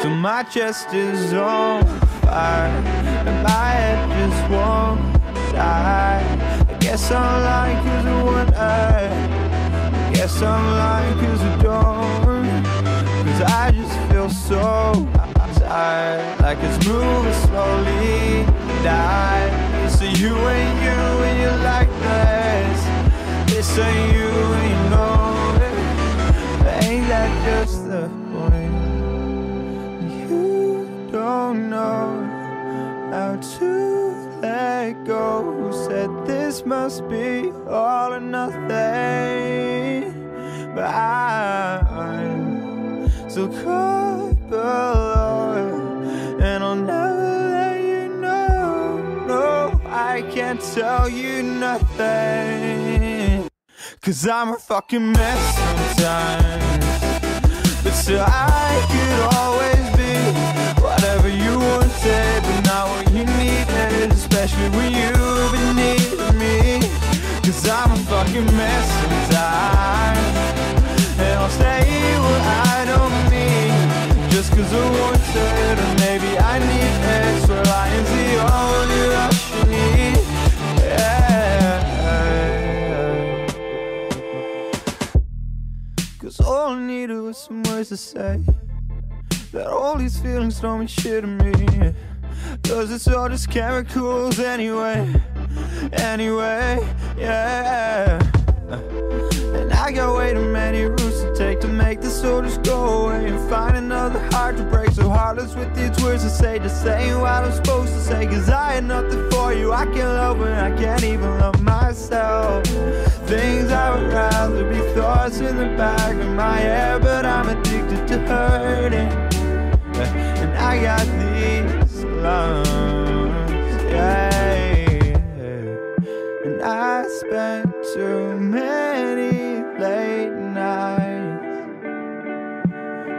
till my chest is on fire and my head just won't die. I guess I'm lying cause I want I guess I'm lying cause I don't. Cause I just feel so tired, like it's moving slowly. Die. So you ain't you and you like this. This ain't you and you know it. Ain't that just the let go. Who said this must be all or nothing? But I'm so caught below, and I'll never let you know. No, I can't tell you nothing. Cause I'm a fucking mess sometimes. But still, I could always be whatever you wanted, but not what you needed, especially when you've fucking mess sometimes. And I'll say what I don't mean, just cause I wanted, or maybe I need extra lines, the only rush you need. Yeah. Cause all I needed was some words to say That all these feelings don't mean shit to me Cause it's all just chemicals anyway Anyway, yeah. And I got way too many routes to take To make this all just go away And find another heart to break. So heartless with these words to say Just saying what I'm supposed to say. Cause I had nothing for you. I can't love when I can't even love myself. Things I would rather be thoughts in the back of my head But I'm addicted to hurting. And I got these lungs, yeah. And I spent too many late nights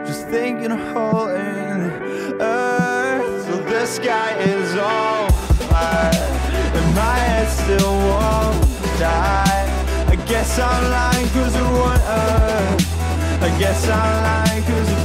Just thinking of hole in the earth. So the sky is on fire And my head still won't die. I guess I'm lying cause I want Earth I guess I'm lying cause